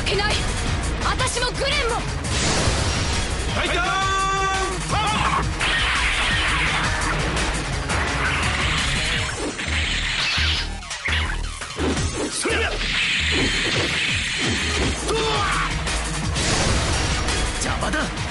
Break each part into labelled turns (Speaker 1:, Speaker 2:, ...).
Speaker 1: 負けない。私もグレンも。
Speaker 2: タイターそりゃ
Speaker 3: 邪魔だ。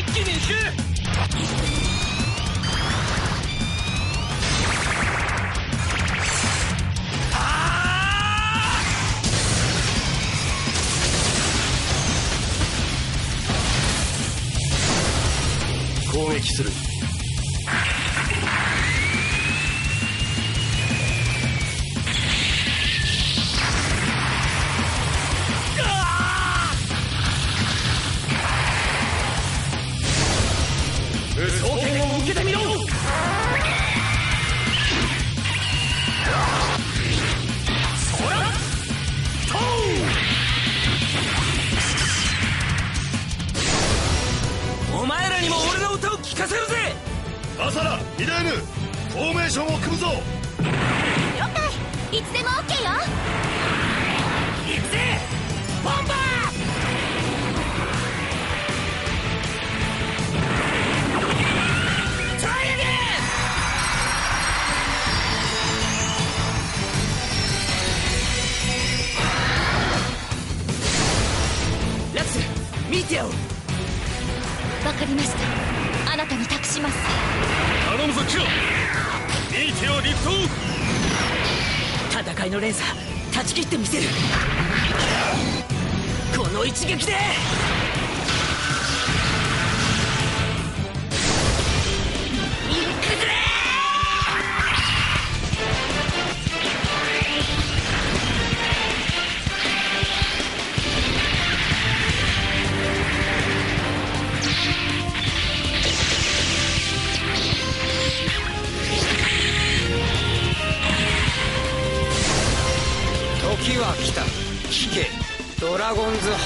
Speaker 2: 一気に行く攻撃する。バサラミラーヌフォーメーションを組むぞ。
Speaker 1: 了解。いつでも OK よ。
Speaker 3: 行くぜ。ボンバー。トライアゲンラクス見てよ。
Speaker 1: わかりましたあなたに託します。
Speaker 2: 頼むぞキロミーテオリフト
Speaker 3: 戦いの連鎖断ち切ってみせる。この一撃で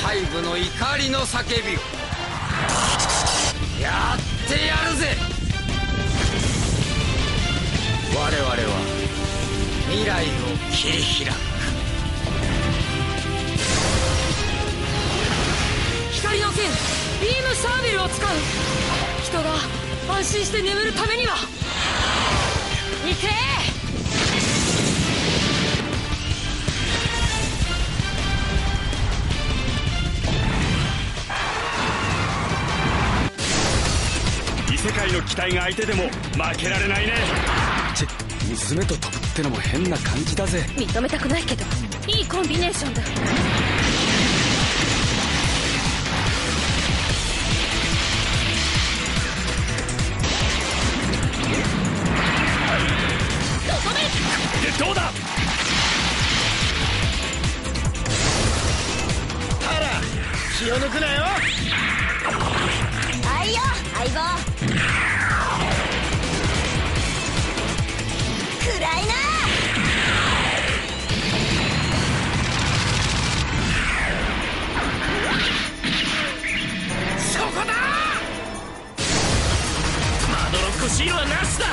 Speaker 4: ゴンズハイブの怒りの叫びを。やってやるぜ。我々は未来を切り開く。
Speaker 1: 光の剣ビームサーベルを使う。人が安心して眠るためには。行け
Speaker 2: 界の機体が相手でも負けられないね。
Speaker 4: ち娘と飛ぶってのも変な感じだぜ。
Speaker 1: 認めたくないけどいいコンビネーションだ。
Speaker 2: でどうだ？タラ気を抜くなよ。
Speaker 1: はいよ相棒暗いな
Speaker 3: そこだまどろっこしいはなしだ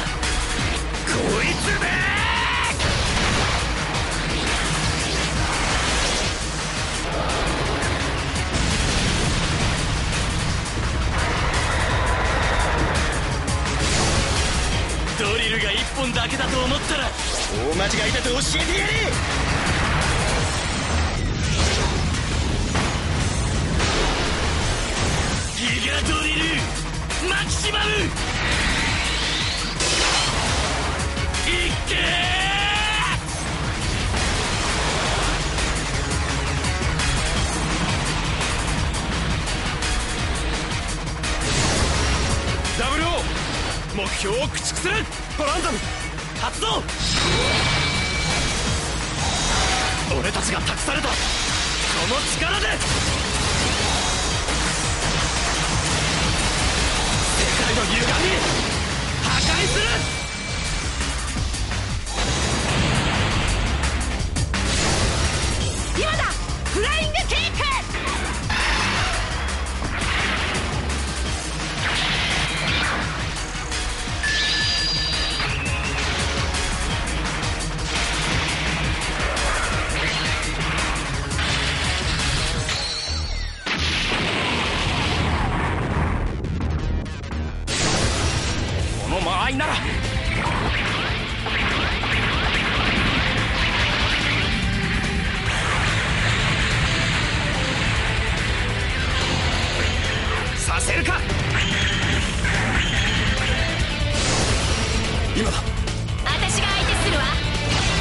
Speaker 3: こいつでドリルが1本だけだと思ったら
Speaker 2: 大間違いだと教えてやれ。俺たちが託された。その力で。世界の歪み。破壊する。
Speaker 3: せるか。
Speaker 2: 今。だ
Speaker 1: 私が相手するわ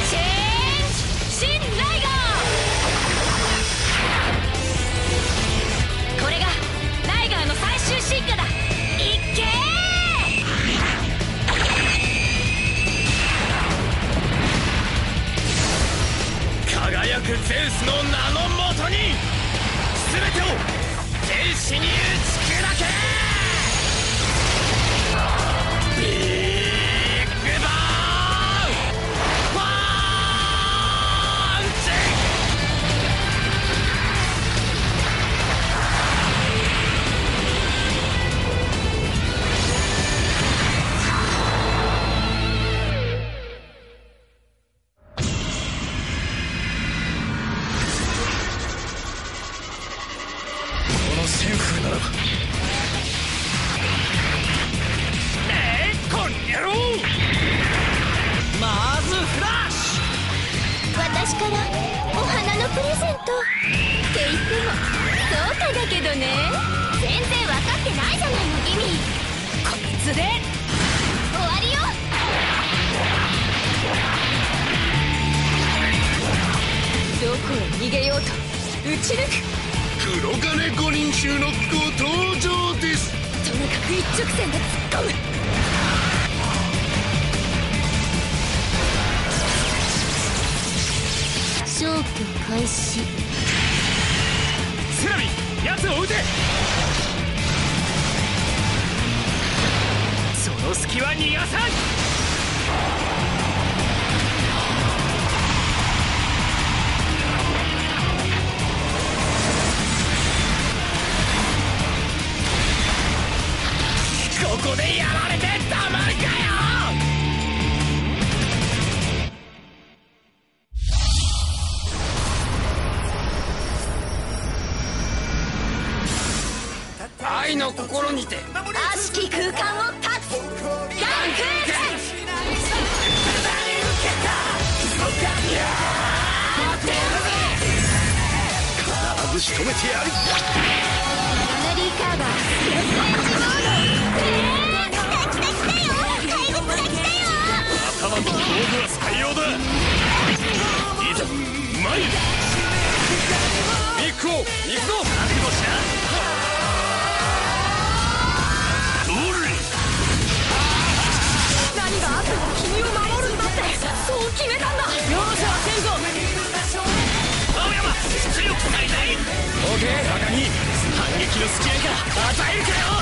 Speaker 1: チェンジ新ライガー。これがライガーの最終進化だ。いっけ
Speaker 3: 輝くゼウスの名のもとに全てを天使に打ち
Speaker 5: can かだけどね。全然分かってないじゃないのギミ。こいつで。終わりよ。
Speaker 1: どこへ逃げようと。撃ち抜く。
Speaker 2: 黒金五人衆のご登場です。
Speaker 1: とにかく一直線で突っ込む。
Speaker 5: 消去開始
Speaker 3: つを撃て。その隙は逃がさん。ここでやられて。
Speaker 2: ず仕留めてやる。
Speaker 5: マリーカーバースレッジモードえー、来た来た来たよ怪物が来たよ
Speaker 2: 頭と道具は採用だ。いざ前へ行くぞ行くぞ
Speaker 3: 覚悟しなけ。高に反撃の隙合いが与えるかよ。